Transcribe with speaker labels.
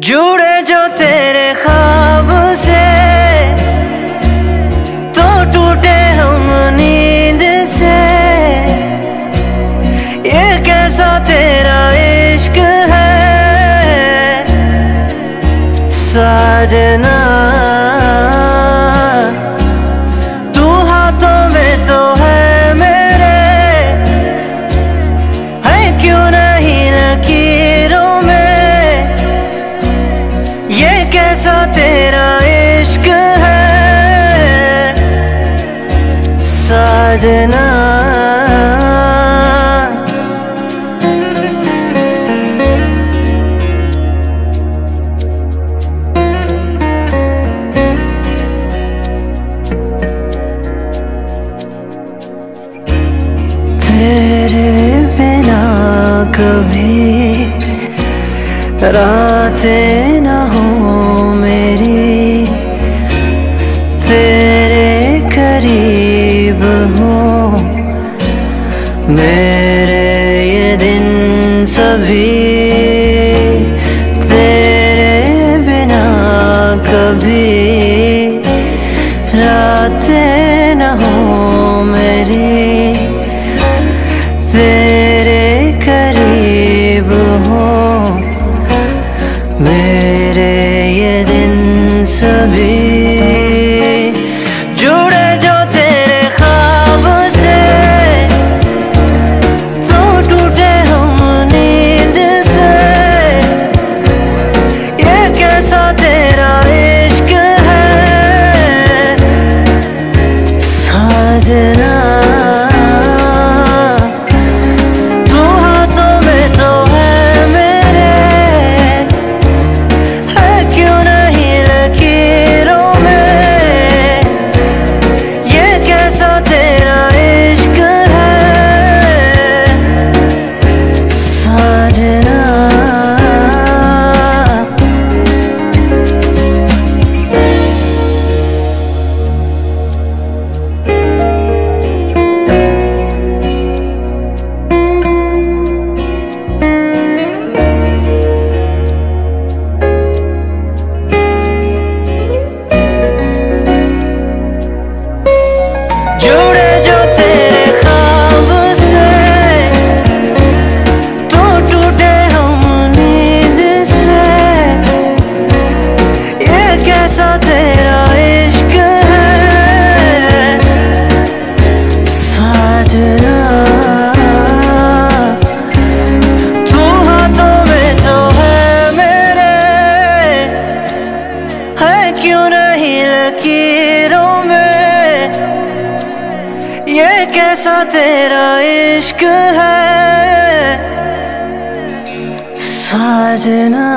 Speaker 1: जुड़े जो तेरे खाब से तो टूटे हम नींद से। ये कैसा तेरा इश्क है? साजना साजना तेरे बिना कभी रातें न हो मेरे ये दिन सभी तेरे बिना कभी रातें न हो मेरी। तेरे करीब हो मेरे ये दिन सभी कैसा तेरा इश्क है। साजना। तू हाथों है मेरे। है क्यों नहीं लकीरों में? ये कैसा तेरा इश्क है? साजना।